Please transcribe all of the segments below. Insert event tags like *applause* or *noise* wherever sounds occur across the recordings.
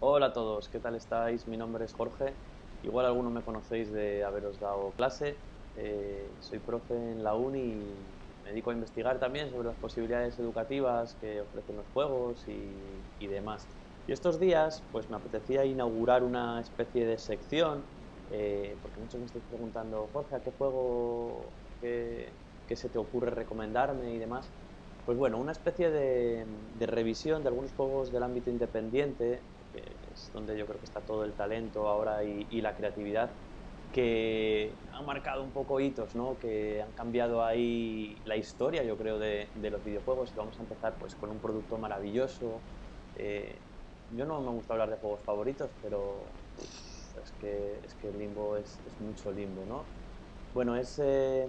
Hola a todos, ¿qué tal estáis? Mi nombre es Jorge. Igual algunos me conocéis de haberos dado clase. Eh, soy profe en la uni y me dedico a investigar también sobre las posibilidades educativas que ofrecen los juegos y, demás. Y estos días, pues me apetecía inaugurar una especie de sección, eh, porque muchos me estáis preguntando, Jorge, ¿a qué juego, qué, se te ocurre recomendarme y demás? Pues bueno, una especie de, de revisión de algunos juegos del ámbito independiente que es donde yo creo que está todo el talento ahora y, la creatividad, que han marcado un poco hitos, ¿no? que han cambiado ahí la historia, yo creo, de, los videojuegos. Y vamos a empezar pues, con un producto maravilloso. Eh, yo no me gusta hablar de juegos favoritos, pero es que, es que Limbo es, mucho Limbo. ¿no? Bueno, es eh,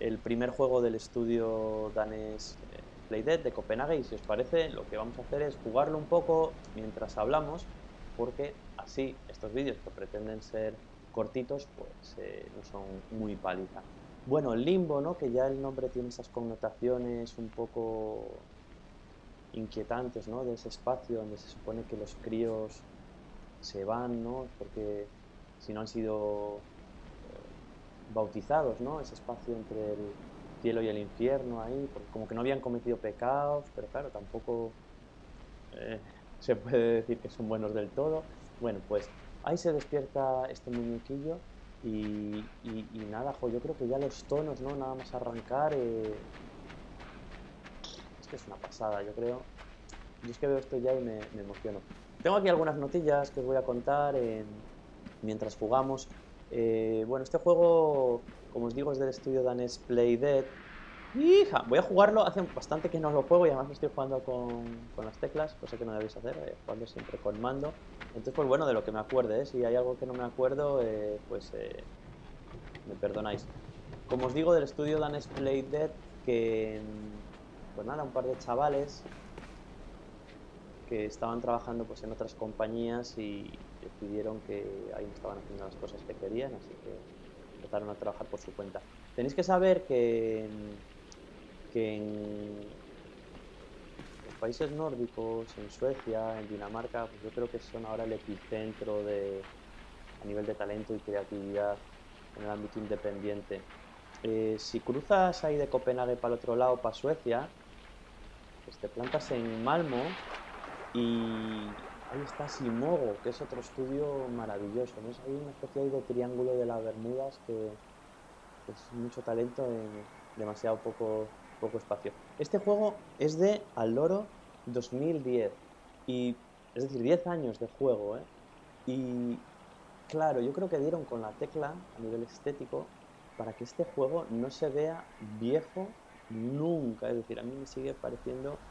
el primer juego del estudio danés eh, Playdead de Copenhague y si os parece lo que vamos a hacer es jugarlo un poco mientras hablamos porque así estos vídeos que pretenden ser cortitos pues eh, no son muy paliza. Bueno, limbo, ¿no? que ya el nombre tiene esas connotaciones un poco inquietantes, ¿no? De ese espacio donde se supone que los críos se van, ¿no? Porque si no han sido eh, bautizados, ¿no? Ese espacio entre el, cielo y el infierno ahí, como que no habían cometido pecados, pero claro, tampoco eh, se puede decir que son buenos del todo. Bueno, pues ahí se despierta este muñequillo y, nada, jo, yo creo que ya los tonos, ¿no? Nada más arrancar, eh, es que es una pasada, yo creo. Yo es que veo esto ya y me, emociono. Tengo aquí algunas notillas que os voy a contar mientras jugamos. Eh, bueno, este juego como os digo, es del estudio danés Playdead. ¡Hija! Voy a jugarlo, hace bastante que no lo juego y además estoy jugando con, las teclas, cosa que no debéis hacer, eh, jugando siempre con mando. Entonces, pues bueno, de lo que me acuerde, ¿eh? si hay algo que no me acuerdo, eh, pues me perdonáis. Como os digo, del estudio danés Playdead, que pues nada, un par de chavales que estaban trabajando pues en otras compañías y decidieron que ahí no estaban haciendo las cosas que querían, así que empezaron a trabajar por su cuenta. Tenéis que saber que, que en los países nórdicos, en Suecia, en Dinamarca, pues yo creo que son ahora el epicentro de, a nivel de talento y creatividad en el ámbito independiente. Eh, si cruzas ahí de Copenhague para el otro lado, para Suecia, pues te plantas en Malmo y ahí está Simogo, que es otro estudio maravilloso. ¿no? Hay una especie de triángulo de las Bermudas que es mucho talento en demasiado poco, poco espacio. Este juego es de al loro 2010 y es decir, 10 años de juego, ¿eh? Y claro, yo creo que dieron con la tecla a nivel estético para que este juego no se vea viejo nunca. Es decir, a mí me sigue pareciendo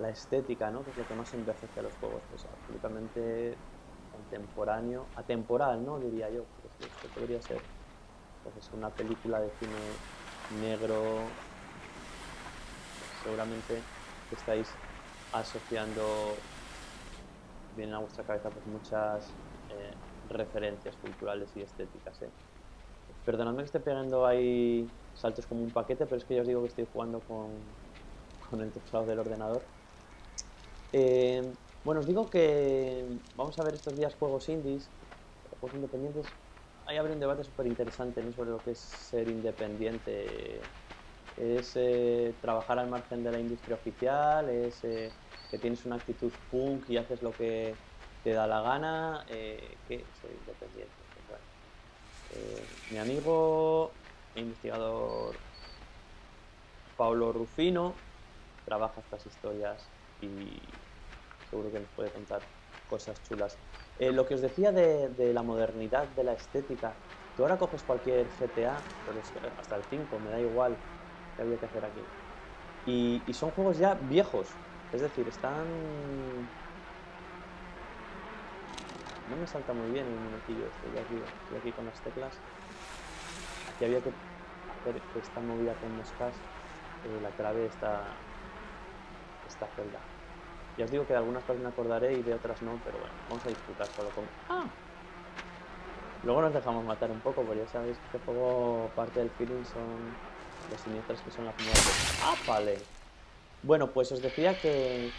la estética, ¿no? que es lo que más envejece a los juegos, pues absolutamente contemporáneo, atemporal, ¿no? diría yo, pues, esto podría ser pues, una película de cine negro, seguramente estáis asociando, vienen a vuestra cabeza pues muchas eh, referencias culturales y estéticas. ¿eh? Perdonadme que esté pegando ahí saltos como un paquete, pero es que ya os digo que estoy jugando con, con el teclado del ordenador eh, bueno, os digo que vamos a ver estos días juegos indies, juegos independientes. Ahí habrá un debate súper interesante sobre lo que es ser independiente. Es eh, trabajar al margen de la industria oficial, es eh, que tienes una actitud punk y haces lo que te da la gana. Eh, ¿Qué ser independiente? mi amigo e investigador Paulo Rufino trabaja estas historias y seguro que nos puede contar cosas chulas. Eh, lo que os decía de, la modernidad, de la estética, tú ahora coges cualquier GTA, hasta el 5, me da igual qué había que hacer aquí. Y, son juegos ya viejos, es decir, están... No me salta muy bien el muñequillo, estoy aquí, estoy aquí con las teclas. Aquí había que hacer esta movida con moscas, eh, la clave está esta celda. Ya os digo que de algunas cosas me acordaré y de otras no, pero bueno, vamos a disfrutar solo con... ¡Ah! Luego nos dejamos matar un poco, porque ya sabéis que este juego, parte del feeling son los siniestros que son las muertes. ¡Ah, vale! Bueno, pues os decía que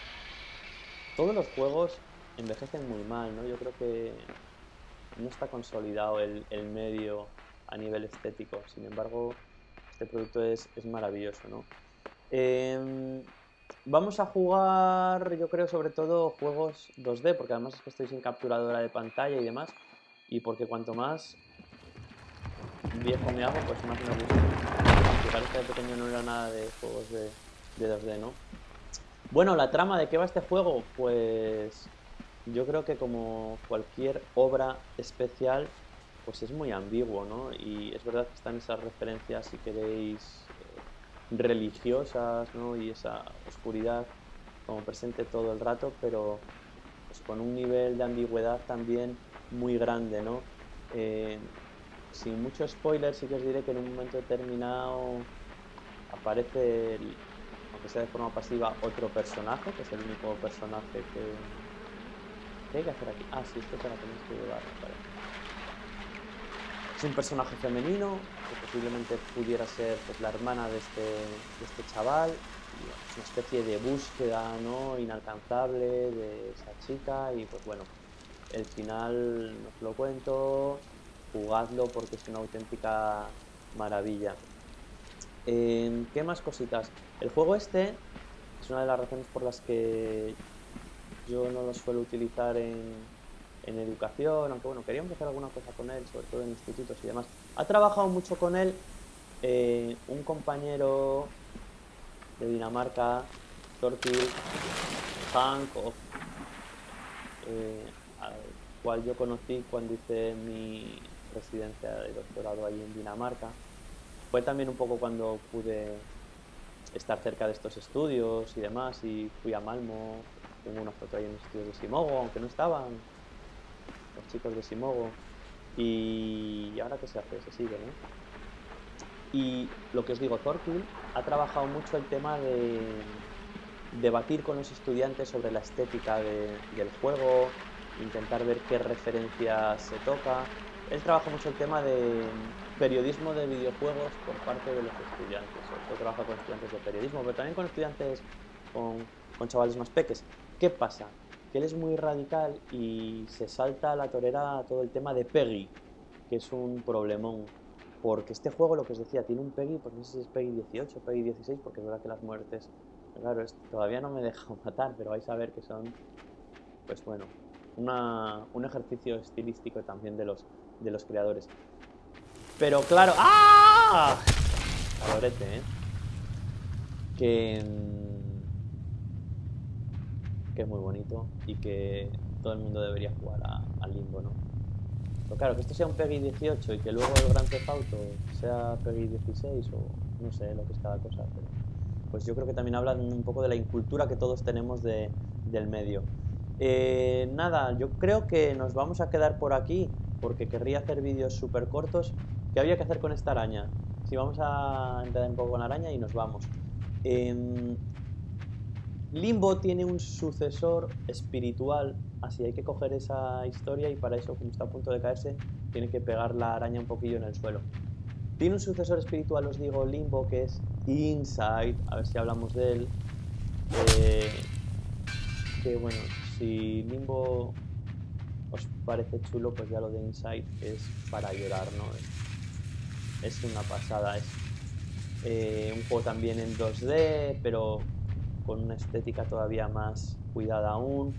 todos los juegos envejecen muy mal, ¿no? Yo creo que no está consolidado el, medio a nivel estético. Sin embargo, este producto es, maravilloso, ¿no? Em, vamos a jugar, yo creo, sobre todo juegos 2D, porque además es que estoy sin capturadora de pantalla y demás, y porque cuanto más viejo me hago, pues más me gusta. Que de pequeño no era nada de juegos de, de 2D, ¿no? Bueno, la trama de qué va este juego, pues yo creo que como cualquier obra especial, pues es muy ambiguo, ¿no? Y es verdad que están esas referencias, si queréis, religiosas, ¿no? Y esa oscuridad como presente todo el rato, pero pues con un nivel de ambigüedad también muy grande, ¿no? Eh, sin mucho spoiler, sí que os diré que en un momento determinado aparece, aunque sea de forma pasiva, otro personaje, que es el único personaje que, ¿Qué hay que hacer aquí? Ah, sí, esto la tenéis que. Es un personaje femenino, que posiblemente pudiera ser pues, la hermana de este, de este chaval. es una especie de búsqueda ¿no? inalcanzable de esa chica. Y pues bueno, el final os lo cuento. Jugadlo porque es una auténtica maravilla. Eh, ¿Qué más cositas? El juego este es una de las razones por las que yo no lo suelo utilizar en, educación, aunque bueno, queríamos hacer alguna cosa con él, sobre todo en institutos y demás. Ha trabajado mucho con él eh, un compañero de Dinamarca, Torquil Hank, eh, al cual yo conocí cuando hice mi residencia de doctorado ahí en Dinamarca. Fue también un poco cuando pude estar cerca de estos estudios y demás, y fui a Malmo, tengo una foto ahí en los estudios de Simogo, aunque no estaban chicos de Simogo. Y ahora qué se hace, se sigue, ¿no? Y lo que os digo, Thorkill ha trabajado mucho el tema de debatir con los estudiantes sobre la estética del juego, intentar ver qué referencias se toca. Él trabaja mucho el tema de periodismo de videojuegos por parte de los estudiantes. Él trabaja con estudiantes de periodismo, pero también con estudiantes, con, con chavales más peques. ¿Qué pasa? Que él es muy radical y se salta a la torera todo el tema de Peggy, que es un problemón. Porque este juego, lo que os decía, tiene un Peggy, pues no sé si es Peggy 18, Peggy 16, porque es verdad que las muertes, claro, todavía no me he dejado *laughs* matar, pero vais a ver que son, pues bueno, un ejercicio estilístico también de los, de los creadores. Pero claro, ¡ah! Calorete, ¿eh? Que mm, que es muy bonito y que todo el mundo debería jugar al Limbo, ¿no? Pero claro, que esto sea un PEGI 18 y que luego el Gran Theft Auto sea PEGI 16 o no sé lo que es cada cosa, pero pues yo creo que también habla un poco de la incultura que todos tenemos de, del medio. Eh, nada, yo creo que nos vamos a quedar por aquí porque querría hacer vídeos súper cortos. ¿Qué había que hacer con esta araña? Si vamos a entrar un poco con la araña y nos vamos. Eh, Limbo tiene un sucesor espiritual, así hay que coger esa historia y para eso, como está a punto de caerse, tiene que pegar la araña un poquillo en el suelo. Tiene un sucesor espiritual, os digo, Limbo, que es Inside, a ver si hablamos de él. Eh, que bueno, si Limbo os parece chulo, pues ya lo de Inside es para llorar, ¿no? Es, una pasada, es eh, un juego también en 2D, pero con una estética todavía más cuidada aún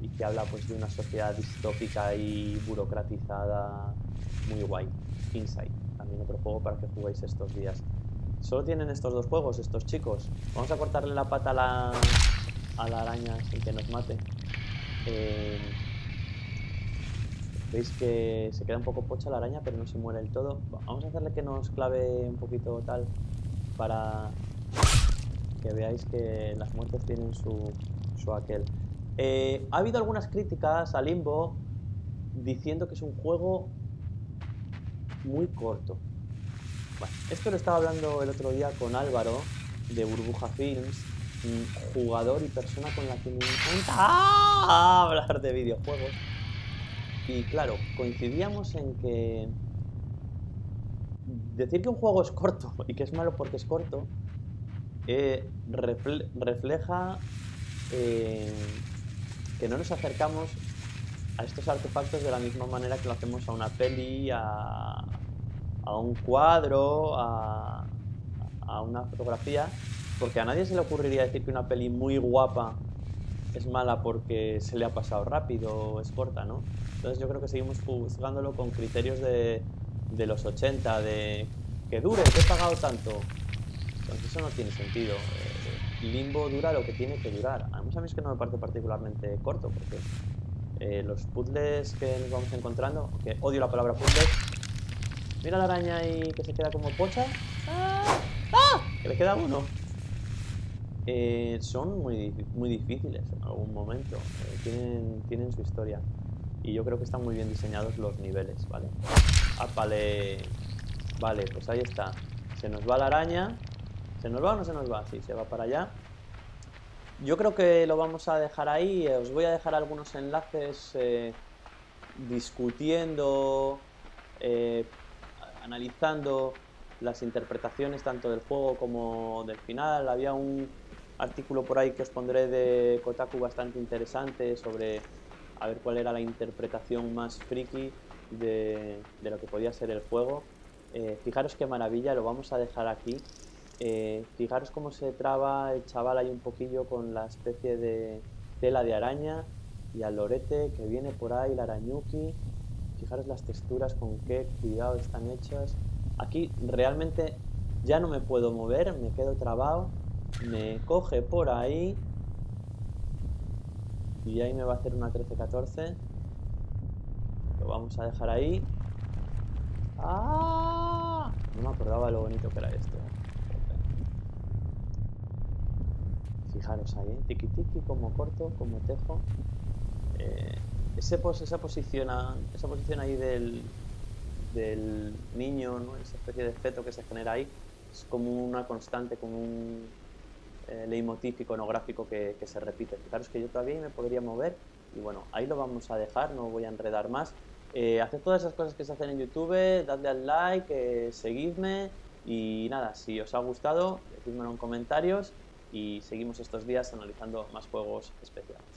y que habla pues de una sociedad distópica y burocratizada muy guay. Inside, también otro juego para que juguéis estos días. Solo tienen estos dos juegos, estos chicos. Vamos a cortarle la pata a la, a la araña sin que nos mate. Eh, veis que se queda un poco pocha la araña, pero no se muere del todo. Vamos a hacerle que nos clave un poquito tal para que veáis que las muertes tienen su, su aquel. Eh, ha habido algunas críticas a Limbo diciendo que es un juego muy corto. Bueno, esto lo estaba hablando el otro día con Álvaro de Burbuja Films, jugador y persona con la que me encanta *laughs* hablar de videojuegos. Y claro, coincidíamos en que decir que un juego es corto *laughs* y que es malo porque es corto refleja eh, que no nos acercamos a estos artefactos de la misma manera que lo hacemos a una peli, a, a un cuadro, a, a una fotografía, porque a nadie se le ocurriría decir que una peli muy guapa es mala porque se le ha pasado rápido o es corta, ¿no? Entonces yo creo que seguimos juzgándolo con criterios de, de los 80, de que dure, que he pagado tanto. Entonces eso no tiene sentido. Eh, Limbo dura lo que tiene que durar. A mí es que no me parece particularmente corto, porque eh, los puzzles que nos vamos encontrando, que odio la palabra puzzles, mira la araña ahí que se queda como pocha, ¡Ah! ¡Ah! que le queda uno. Eh, son muy, muy difíciles en algún momento, tienen, tienen su historia y yo creo que están muy bien diseñados los niveles, ¿vale? Ah, vale, vale, pues ahí está. Se nos va la araña. ¿Se nos va o no se nos va? Sí, se va para allá. Yo creo que lo vamos a dejar ahí. Os voy a dejar algunos enlaces eh, discutiendo, eh, analizando las interpretaciones tanto del juego como del final. Había un artículo por ahí que os pondré de Kotaku bastante interesante sobre a ver cuál era la interpretación más friki de, lo que podía ser el juego. Eh, fijaros qué maravilla, lo vamos a dejar aquí. Eh, fijaros cómo se traba el chaval ahí un poquillo con la especie de tela de araña y al lorete que viene por ahí, la arañuki. Fijaros las texturas con qué cuidado están hechas. Aquí realmente ya no me puedo mover, me quedo trabado. Me coge por ahí y ahí me va a hacer una 13-14 lo vamos a dejar ahí ¡Ah! no me acordaba lo bonito que era esto fijaros ahí, ¿eh? tiki tiki como corto, como tejo eh, ese esa, posición, esa posición ahí del, del niño, ¿no? esa especie de feto que se genera ahí es como una constante, como un eh, leitmotiv iconográfico que, que, se repite. Fijaros que yo todavía me podría mover y bueno, ahí lo vamos a dejar, no voy a enredar más. Eh, haced todas esas cosas que se hacen en YouTube, dadle al like, eh, seguidme y nada, si os ha gustado, decídmelo en comentarios y seguimos estos días analizando más juegos especiales.